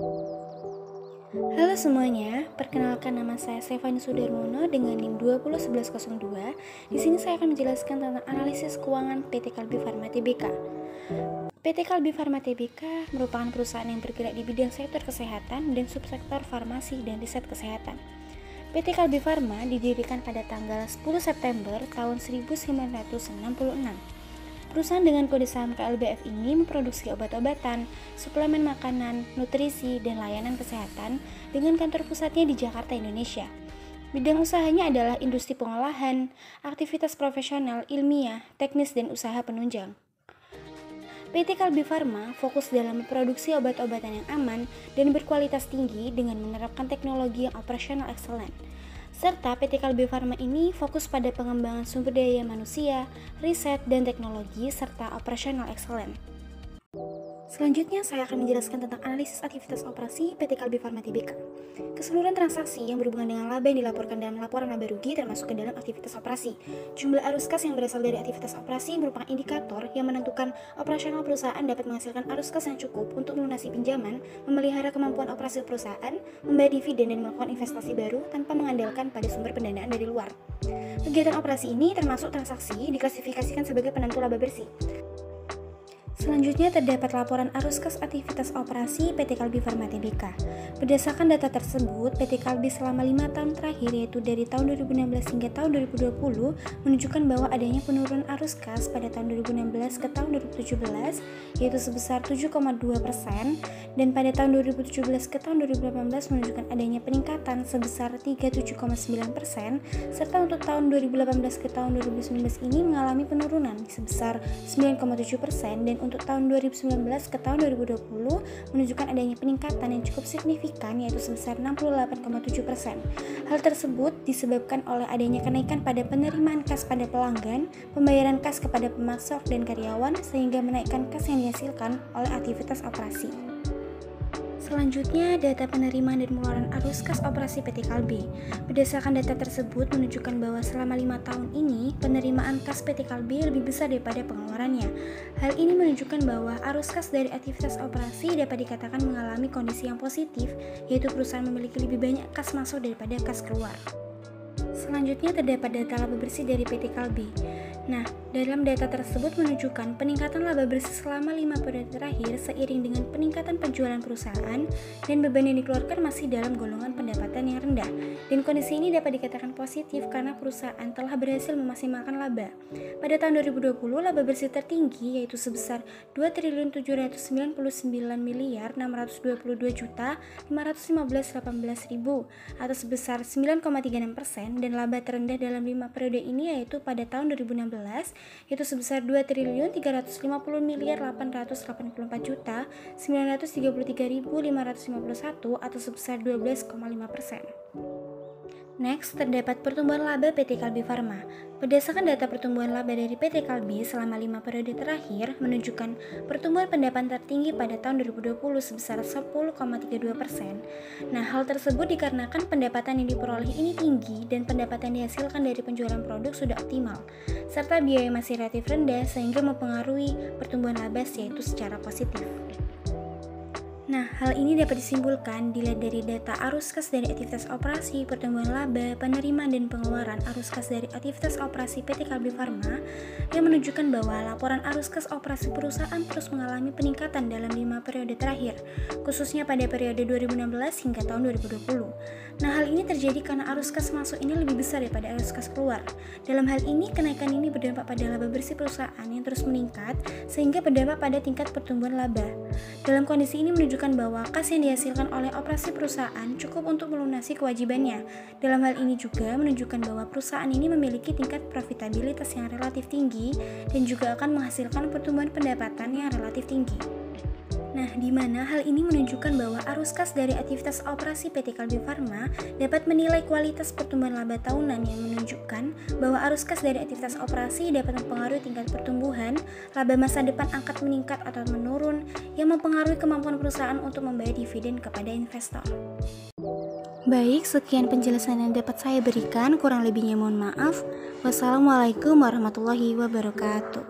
Halo semuanya, perkenalkan nama saya Stefani Sudarmono dengan NIM 201102. Di sini saya akan menjelaskan tentang analisis keuangan PT Kalbi Farma Tbk. PT Kalbi Farma Tbk merupakan perusahaan yang bergerak di bidang sektor kesehatan dan subsektor farmasi dan riset kesehatan. PT Kalbi Farma didirikan pada tanggal 10 September tahun 1966 Perusahaan dengan kode saham KLBF ini memproduksi obat-obatan, suplemen makanan, nutrisi, dan layanan kesehatan dengan kantor pusatnya di Jakarta, Indonesia. Bidang usahanya adalah industri pengolahan, aktivitas profesional, ilmiah, teknis, dan usaha penunjang. PT Kalbi Farma fokus dalam memproduksi obat-obatan yang aman dan berkualitas tinggi dengan menerapkan teknologi yang operasional excellent – serta PT Kalbe Farma ini fokus pada pengembangan sumber daya manusia, riset dan teknologi, serta operasional excellent. Selanjutnya, saya akan menjelaskan tentang analisis aktivitas operasi PT Kalbi Farma Tbk. Keseluruhan transaksi yang berhubungan dengan laba yang dilaporkan dalam laporan laba rugi termasuk ke dalam aktivitas operasi. Jumlah arus kas yang berasal dari aktivitas operasi merupakan indikator yang menentukan operasional perusahaan dapat menghasilkan arus kas yang cukup untuk melunasi pinjaman, memelihara kemampuan operasi perusahaan, membayar dividen dan melakukan investasi baru tanpa mengandalkan pada sumber pendanaan dari luar. Kegiatan operasi ini termasuk transaksi diklasifikasikan sebagai penentu laba bersih. Selanjutnya terdapat laporan arus kas aktivitas operasi PT Kalbi Farma Tbk. Berdasarkan data tersebut, PT Kalbi selama lima tahun terakhir yaitu dari tahun 2016 hingga tahun 2020 menunjukkan bahwa adanya penurunan arus kas pada tahun 2016 ke tahun 2017 yaitu sebesar 7,2 persen dan pada tahun 2017 ke tahun 2018 menunjukkan adanya peningkatan sebesar 37,9 persen serta untuk tahun 2018 ke tahun 2019 ini mengalami penurunan sebesar 9,7 persen dan untuk tahun 2019 ke tahun 2020 menunjukkan adanya peningkatan yang cukup signifikan yaitu sebesar 68,7%. Hal tersebut disebabkan oleh adanya kenaikan pada penerimaan kas pada pelanggan, pembayaran kas kepada pemasok dan karyawan sehingga menaikkan kas yang dihasilkan oleh aktivitas operasi. Selanjutnya, data penerimaan dan pengeluaran arus kas operasi PT Kalbe. Berdasarkan data tersebut menunjukkan bahwa selama lima tahun ini, penerimaan kas PT Kalbe lebih besar daripada pengeluarannya. Hal ini menunjukkan bahwa arus kas dari aktivitas operasi dapat dikatakan mengalami kondisi yang positif, yaitu perusahaan memiliki lebih banyak kas masuk daripada kas keluar. Selanjutnya terdapat data laba bersih dari PT Kalbe. Nah, dalam data tersebut menunjukkan peningkatan laba bersih selama lima periode terakhir seiring dengan peningkatan penjualan perusahaan dan beban yang dikeluarkan masih dalam golongan pendapatan yang rendah. Dan kondisi ini dapat dikatakan positif karena perusahaan telah berhasil memaksimalkan laba. Pada tahun 2020, laba bersih tertinggi yaitu sebesar 2 triliun 799 miliar 622 juta 515 18 ribu atau sebesar 9,36 persen dan laba terendah dalam lima periode ini yaitu pada tahun 2016 yaitu sebesar 2 triliun 350 miliar 884 juta 933.551 atau sebesar 12,5 persen. Next, terdapat pertumbuhan laba PT Kalbi Farma. Berdasarkan data pertumbuhan laba dari PT Kalbi selama lima periode terakhir menunjukkan pertumbuhan pendapatan tertinggi pada tahun 2020 sebesar 10,32 persen. Nah, hal tersebut dikarenakan pendapatan yang diperoleh ini tinggi dan pendapatan dihasilkan dari penjualan produk sudah optimal, serta biaya masih relatif rendah sehingga mempengaruhi pertumbuhan laba yaitu secara positif. Nah, hal ini dapat disimpulkan dilihat dari data arus kas dari aktivitas operasi, pertumbuhan laba, penerimaan dan pengeluaran arus kas dari aktivitas operasi PT Kalbi Farma yang menunjukkan bahwa laporan arus kas operasi perusahaan terus mengalami peningkatan dalam lima periode terakhir, khususnya pada periode 2016 hingga tahun 2020. Nah, hal ini terjadi karena arus kas masuk ini lebih besar daripada arus kas keluar. Dalam hal ini, kenaikan ini berdampak pada laba bersih perusahaan yang terus meningkat sehingga berdampak pada tingkat pertumbuhan laba. Dalam kondisi ini menunjukkan menunjukkan bahwa kas yang dihasilkan oleh operasi perusahaan cukup untuk melunasi kewajibannya. Dalam hal ini juga menunjukkan bahwa perusahaan ini memiliki tingkat profitabilitas yang relatif tinggi dan juga akan menghasilkan pertumbuhan pendapatan yang relatif tinggi. Nah, di mana hal ini menunjukkan bahwa arus kas dari aktivitas operasi PT Kalbi Farma dapat menilai kualitas pertumbuhan laba tahunan yang menunjukkan bahwa arus kas dari aktivitas operasi dapat mempengaruhi tingkat pertumbuhan, laba masa depan angkat meningkat atau menurun, yang mempengaruhi kemampuan perusahaan untuk membayar dividen kepada investor. Baik, sekian penjelasan yang dapat saya berikan, kurang lebihnya mohon maaf. Wassalamualaikum warahmatullahi wabarakatuh.